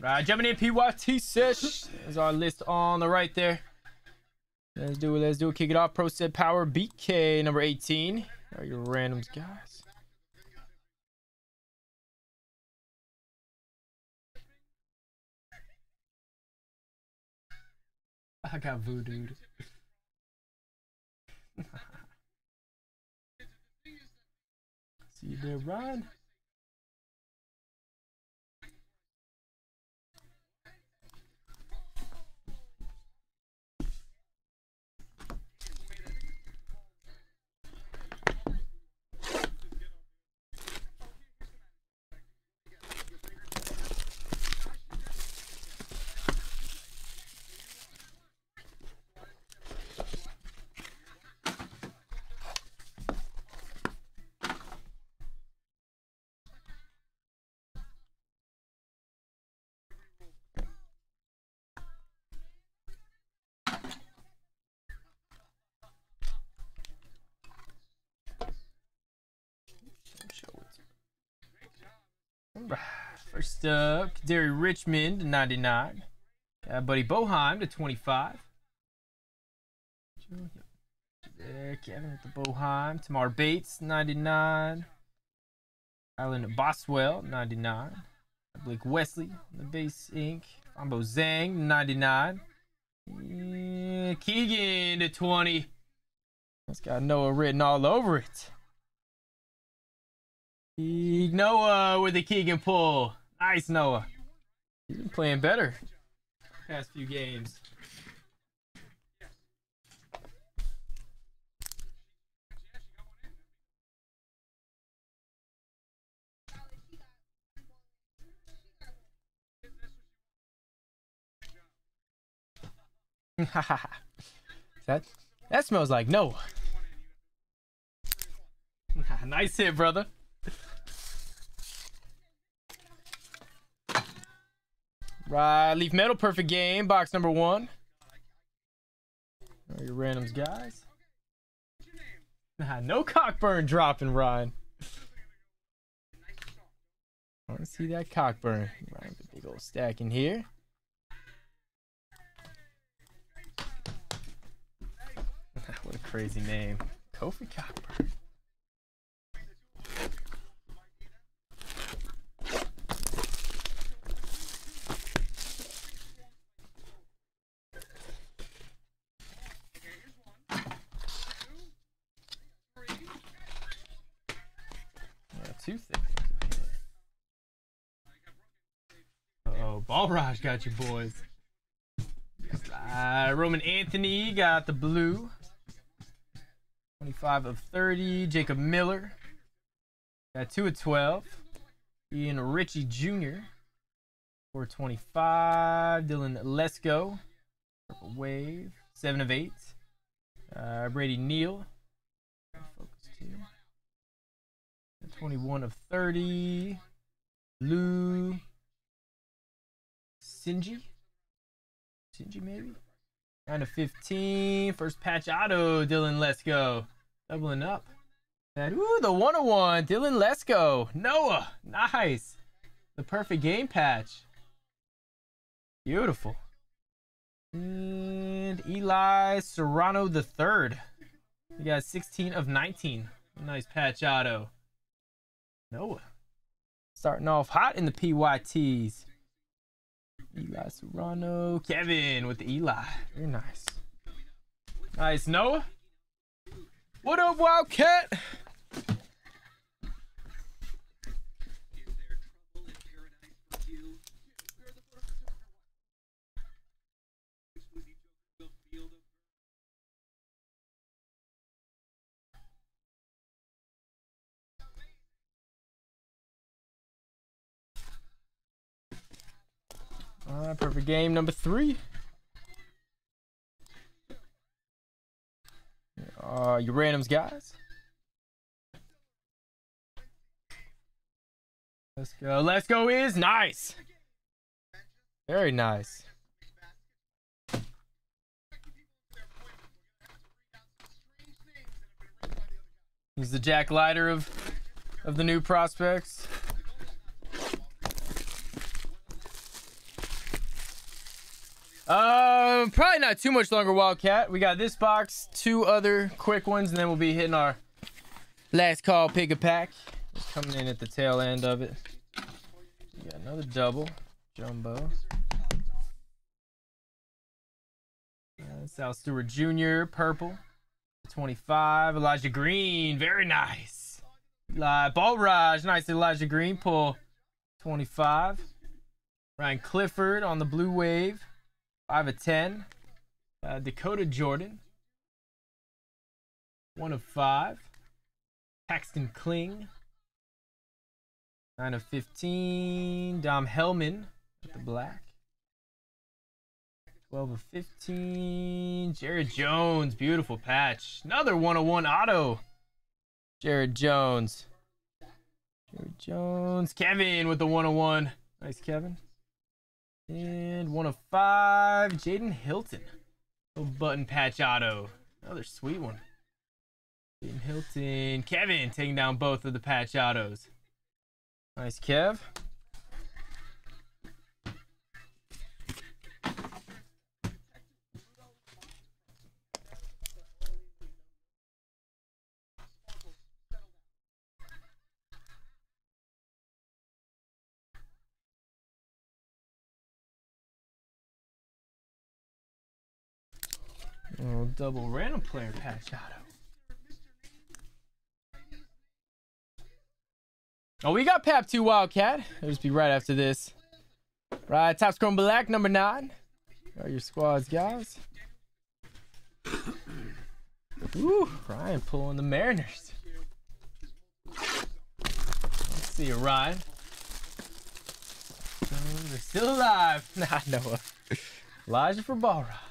Right, jumping in PYT sesh. There's our list on the right there. Let's do it. Let's do it. Kick it off. Pro set power BK number 18. Are your randoms, guys? I got voodoo. See you there, Ryan. First up, Derry Richmond, to 99. Got Buddy Boheim to 25. There, Kevin with the Boheim. Tamar Bates, 99. Island Boswell, 99. Blake Wesley, the base ink. Fambo Zhang, 99. Yeah, Keegan to 20. It's got Noah written all over it. Noah with the Keegan pull. Nice, Noah. He's been playing better past few games. that that smells like Noah. nice hit, brother. Right, Leaf Metal, perfect game. Box number one. Are your randoms, guys? Nah, no cockburn dropping, Ryan. I want to see that cockburn. Ryan, the big old stack in here. what a crazy name. Kofi Cockburn. Two things. oh, Balraj got you boys. Uh, Roman Anthony got the blue. 25 of 30. Jacob Miller. Got 2 of 12. Ian Ritchie Jr. 425. Dylan Lesko. Purple Wave. 7 of 8. Uh, Brady Neal. Focused here. 21 of 30. Lou. Sinji. Sinji, maybe? 9 of 15. First patch auto, Dylan Lesko. Doubling up. That, ooh, the 101, Dylan Lesko. Noah, nice. The perfect game patch. Beautiful. And Eli Serrano the third. You got 16 of 19. Nice patch auto. Noah. Starting off hot in the PYTs. Eli Serrano. Kevin with the Eli. Very nice. Nice, Noah. What up, Wildcat? All right, perfect game number three. Uh, your randoms, guys. Let's go. Let's go is nice. Very nice. He's the Jack Leiter of of the new prospects. Uh, probably not too much longer, Wildcat. We got this box, two other quick ones, and then we'll be hitting our last call pick a pack. Just coming in at the tail end of it. We got another double jumbo. Uh, Sal Stewart Jr. purple, 25. Elijah Green, very nice. Eli Balraj, nice Elijah Green pull, 25. Ryan Clifford on the blue wave. 5 of 10. Uh, Dakota Jordan. 1 of 5. Paxton Kling. 9 of 15. Dom Hellman with the black. 12 of 15. Jared Jones. Beautiful patch. Another 101 auto. Jared Jones. Jared Jones. Kevin with the 101. Nice, Kevin. And one of five, Jaden Hilton. Little button patch auto. Another sweet one. Jaden Hilton. Kevin taking down both of the patch autos. Nice, Kev. Double random player patch auto. Oh, we got Pap 2 Wildcat. It'll just be right after this. Right, Topps Chrome Black, number 9. Got your squads, guys. Ooh, Ryan pulling the Mariners. Let's see you, Ryan. They're still alive. Nah, Noah. Elijah for Balrog.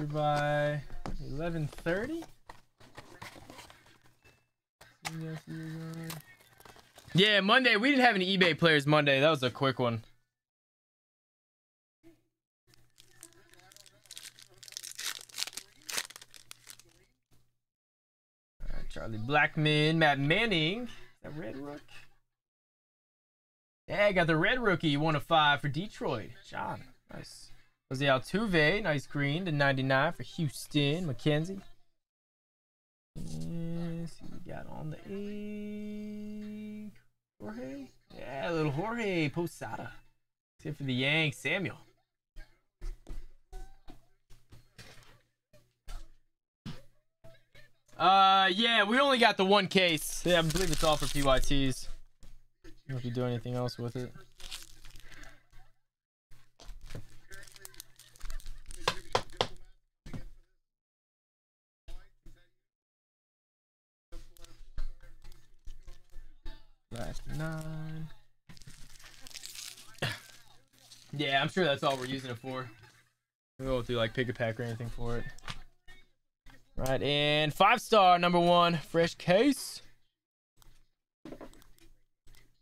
Here by 11:30. Yeah, Monday we didn't have any eBay players Monday. That was a quick one. Charlie Blackmon, Matt Manning. That Red Rook? Yeah, I got the Red Rookie, one of five for Detroit. John, nice. Jose Altuve, nice green to 99 for Houston. McKenzie. And see we got on the egg. Jorge. Yeah, little Jorge Posada. Except for the Yanks, Samuel. Uh, yeah, we only got the one case. Yeah, I believe it's all for PYTs. I don't know if you do anything else with it. Yeah, I'm sure that's all we're using it for. We won't do like pick a pack or anything for it. Right, and five star number one, fresh case.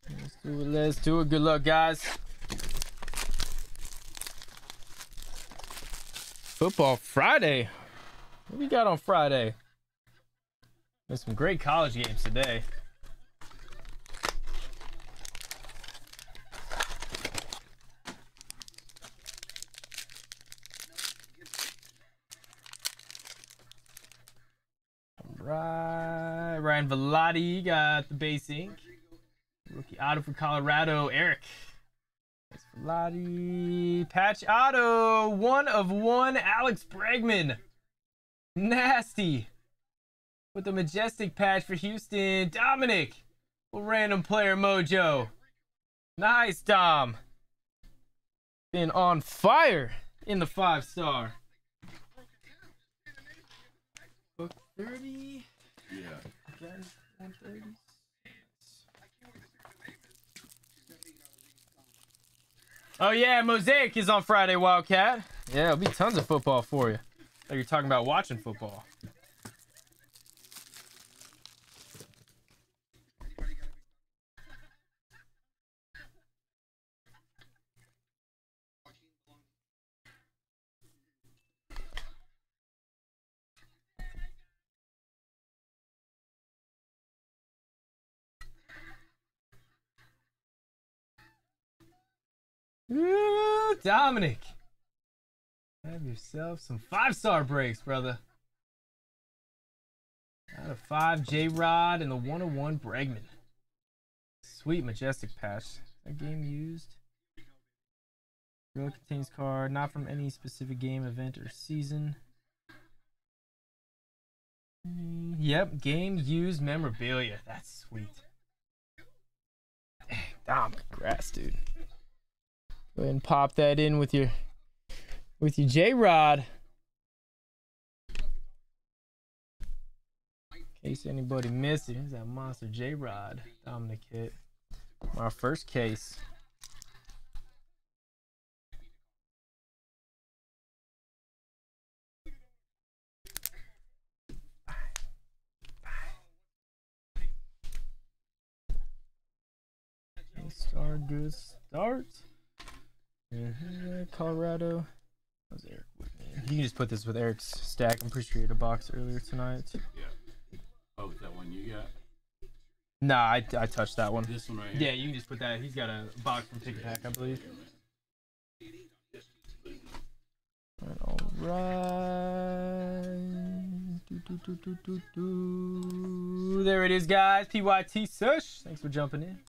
Let's do it. Let's do it. Good luck, guys. Football Friday. What we got on Friday? There's some great college games today. Ryan Vilade got the base ink. Rookie auto for Colorado, Eric. Thanks. Patch auto, one of one, Alex Bregman. Nasty. With the majestic patch for Houston, Dominic. Random player mojo. Nice, Dom. Been on fire in the five star. Book 30. Yeah. Again, 130. Oh yeah, Mosaic is on Friday, Wildcat. Yeah, it'll be tons of football for you. Oh, you're talking about watching football. Ooh, Dominic. Have yourself some five star breaks, brother. Out of five, J Rod and the 101 Bregman. Sweet majestic patch. A game used. Real contains card, not from any specific game, event, or season. Mm, Yep, game used memorabilia. That's sweet. Dang, Dom, congrats, dude. Go ahead and pop that in with your with your J Rod. In case anybody missed it, here's that monster J Rod Dominic hit. Our first case. Start good start. Mhm, Colorado. Eric? You can just put this with Eric's stack. I'm pretty sure he had a box earlier tonight. Yeah. Oh, that one you got? Nah, I, I touched that one. This one right here? Yeah, you can just put that. He's got a box from Pick a Pack, I believe. All right. Do, do, do, do, do, do. There it is, guys. PYT Sush. Thanks for jumping in.